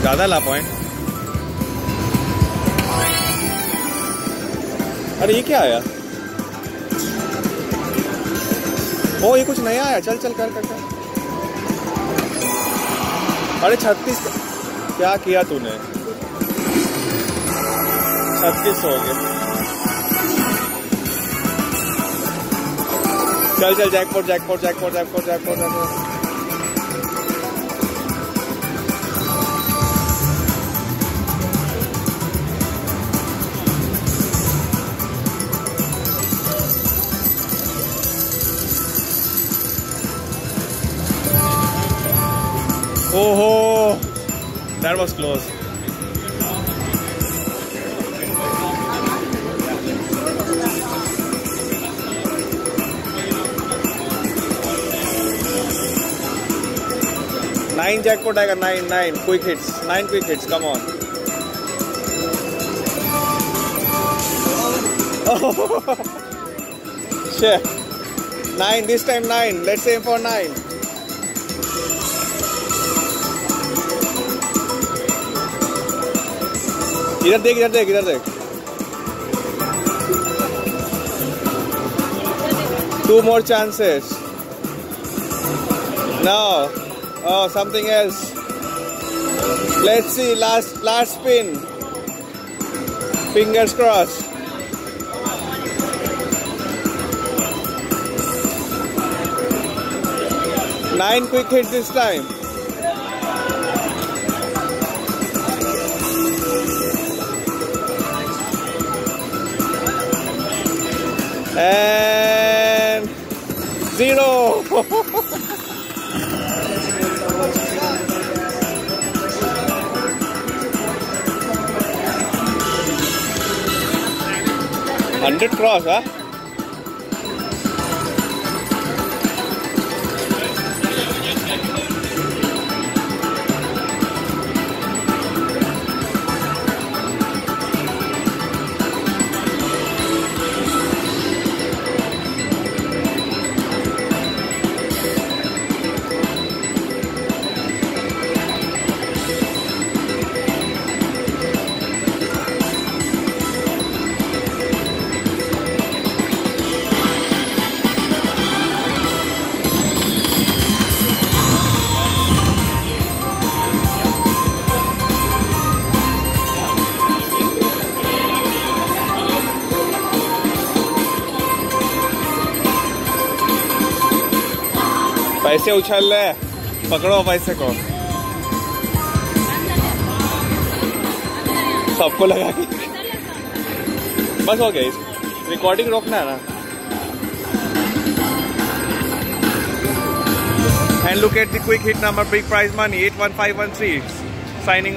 ज़्यादा ला पॉइंट अरे ये क्या आया ओ, ये कुछ नया आया चल चल, कर कर कर। अरे छत्तीस क्या किया तूने? छत्तीस हो गया। चल चल jackpot jackpot jackpot jackpot jackpot jackpot Oh, that was close. Nine jackpot, I nine, nine quick hits, nine quick hits. Come on. Oh. Nine this time, nine. Let's aim for nine. इधर देख इधर देख इधर देख। Two more chances now oh something else let's see last last spin fingers cross nine quick hits this time. And zero. Hundred cross, huh? पैसे उछल रहे पकड़ो पैसे को। सबको लगा के। बस हो गया। इस रिकॉर्डिंग रोकना है ना। Hand look at the quick hit number big prize money at one five one three signing